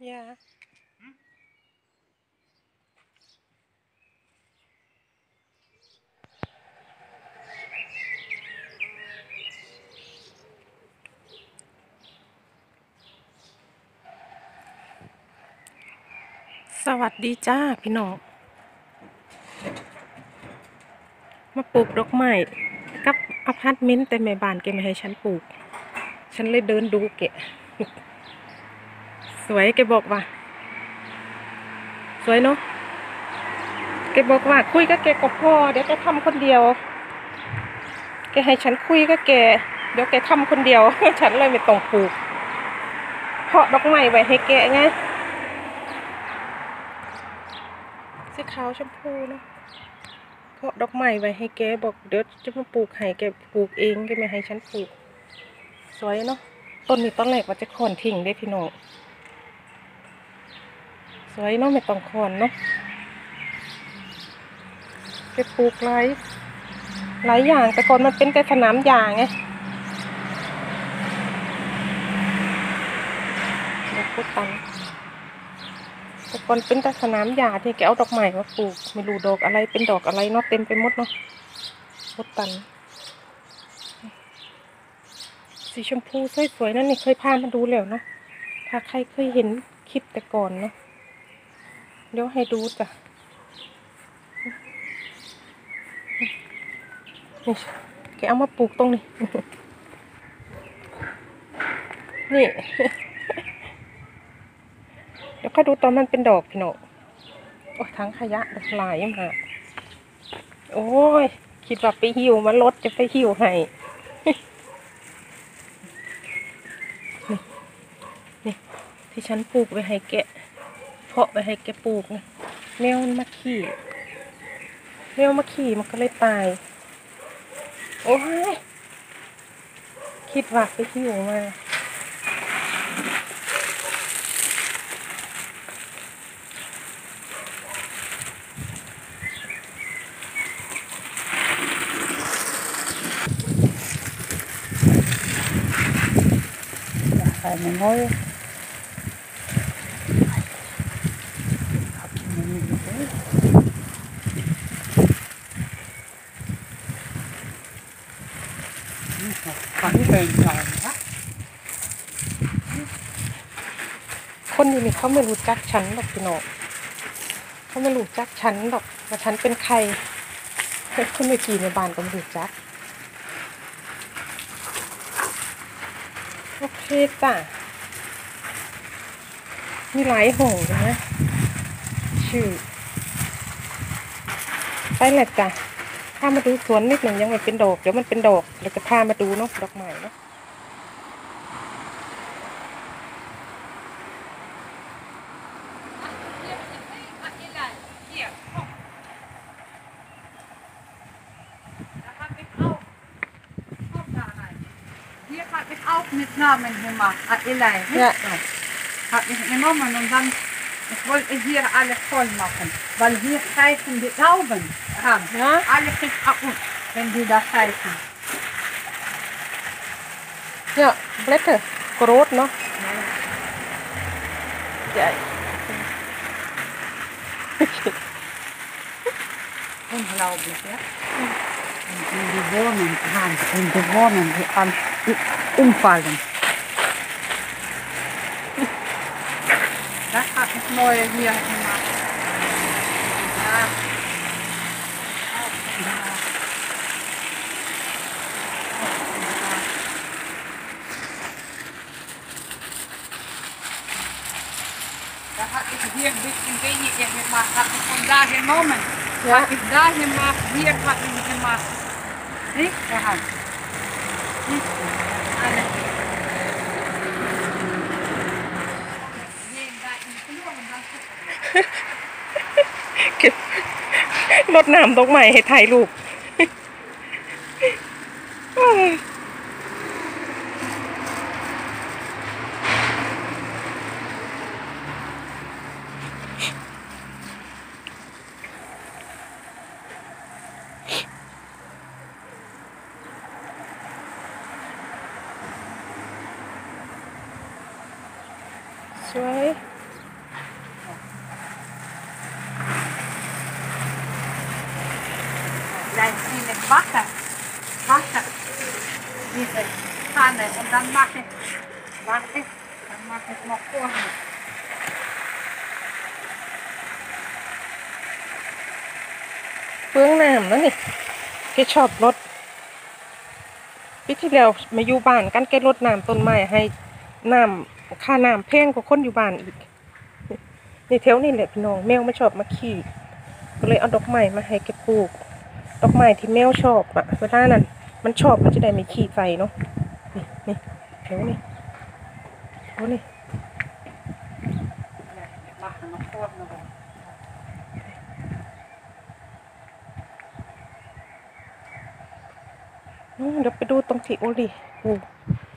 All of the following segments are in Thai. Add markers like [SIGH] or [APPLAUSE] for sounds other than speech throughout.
จ้า.. สวัสดีจ้า พี่น้อง มาปลูกดอกไม้กับอพาร์ตเมนต์แต่แม่บ้านแกไม่ให้ฉันปลูก ฉันเลยเดินดูแกะ สวยแกบอกว่า สวยเนาะแกบอกว่า คุยกับแกก็พอเดี๋ยวแกทำคนเดียว แกให้ฉันคุยกับแก เดี๋ยวแกทำคนเดียว ฉันเลยไม่ต้องปลูก เพาะดอกไม้ไว้ให้แกไงสีขาวชมพูเนาะเพาะดอกไม้ไว้ให้แกบอกเดี๋ยวจะมาปลูกให้แกปลูกเองแกไม่ให้ฉันปลูก สวยเนาะต้นนี้ต้นแรกว่าจะโค่นทิ้งได้พี่น้อง วยเนาะไม่ต้องค่นเนาะแกปลูกหลายหลายอย่างแต่ก่อนมันเป็นแต่สนามหญ้าไงดอกพุตันแต่ก่อนเป็นแต่สนามหญ้าที่แกเอาดอกไม้มาปลูกไม่รู้ดอกอะไรเป็นดอกอะไรเนาะเต็มไปหมดเนาะพุตันสีชมพูสวยๆนั่นนี่เคยพามาดูแล้วเนาะถ้าใครเคยเห็นคลิปแต่ก่อนเนาะ เดี๋ยวให้ดูจ้ะนี่แกเอามาปลูกตรงนี้ นี่ เดี๋ยวค่อยดูตอนมันเป็นดอกพี่น้องโอ้ยทั้งขยะหลายมากโอ้ย คิดว่าไปหิวมารถจะไปหิวให้นี่ที่ฉันปลูกไว้ให้แกะาะไว้ให้แกปลูกนะแมวมันมาขี่แมวมาขี่มันก็เลยตาย โอ้ย คิดว่าไปหิวมาใส่มันน้อยครับมันมีเยอะนี่ค่ะ ขันนใหญ่นะคนอยู่นี่เขาไม่รู้จักฉันหรอกพี่น้องเขาไม่รู้จักฉันหรอกว่าฉันเป็นใครคนเมื่อกี้ในบ้านก็ไม่รู้จักโอเคจ้ะมีหลายหงเลยนะชื่อไปแหละจ้ะ พามาดูสวนนิดหนึ่งยังไม่เป็นดอก เดี๋ยวมันเป็นดอกเดี๋ยวจะพามาดูเนาะดอกใหม่เนาะ Hier ga ik ook met namen gemaakt. Ah, wollten hier alles voll machen, weil wir scheißen die Tauben ran. Ja? Alle sind kaputt, wenn die da scheißen. Ja, Blätter, rot, ne? Ja. ja. [LAUGHS] Unglaublich, ja? Und die wohnen dran, und die wohnen, die umfallen. Neu hier gemacht. Ja. Ja. Da habe ich hier ein bisschen weniger gemacht, habe ich von da genommen. Ja. Habe ich da gemacht, hier habe ich gemacht. Nicht? Hand. Nicht? Eine. เก็บรดน้ำดอกไม้ให้ถ่ายรูปสวย wachten. Wachten. Diese Pfanne. Und dann mache ich, warte, dann mache ich noch vorher. เฟืองน้ำนั่นนี่แกชอบรถปีที่แล้วมาอยู่บ้านกันแกรดน้ำต้นไม้ให้น้ำค่าน้ำแพงกว่าคนอยู่บ้านอีกนี่แถวนี่แหละพี่น้องแมวไม่ชอบมาขี่ก็เลยเอาดอกไม้มาให้แกปลูก ดอกไม้ที่แมวชอบอะเวลานั้น มันชอบมันจะได้ไม่ขี่ใจเนาะนี่นี่แถวนี่แถวนี่ Ja, ik mag er nog voor nog wel. อืมเดี๋ยวไปดูตรงที่โอลีโอ้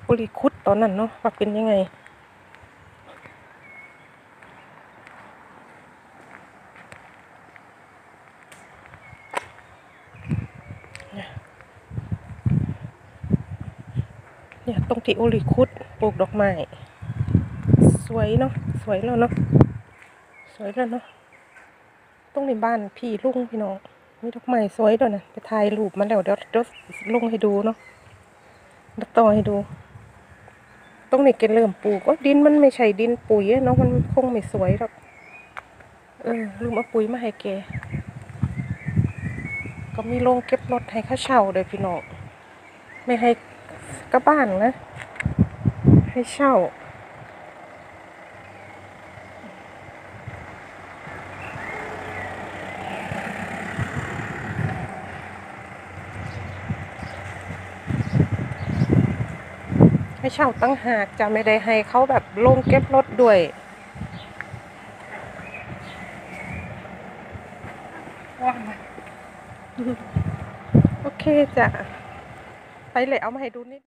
โอลีคุดตอนนั้นเนาะว่าเป็นยังไง เนี่ยตรงที่โอลีคุดปลูกดอกไม้สวยเนาะสวยแล้วเนาะสวยแล้วเนาะตรงในบ้านพี่ลุงพี่น้องมีดอกไม้สวยด้วยนะไปถ่ายรูปมาแล้วเดี๋ยวเดี๋ยวลงให้ดูเนาะเดี๋ยวต่อให้ดู ตรงนี้แกเริ่มปลูกก็ดินมันไม่ใช่ดินปุ๋ยเนาะมันคงไม่สวยหรอกเออลืมเอาปุ๋ยมาให้แกก็มีโรงเก็บรถให้เขาเช่าเลยพี่น้องไม่ให้ กระบ้านนะ ให้เช่า ให้เช่าตั้งหากจะไม่ได้ให้เขาแบบลงเก็บรถด้วย Voor me. โอเคจ้ะ ไปเลยเอามาให้ดูนิด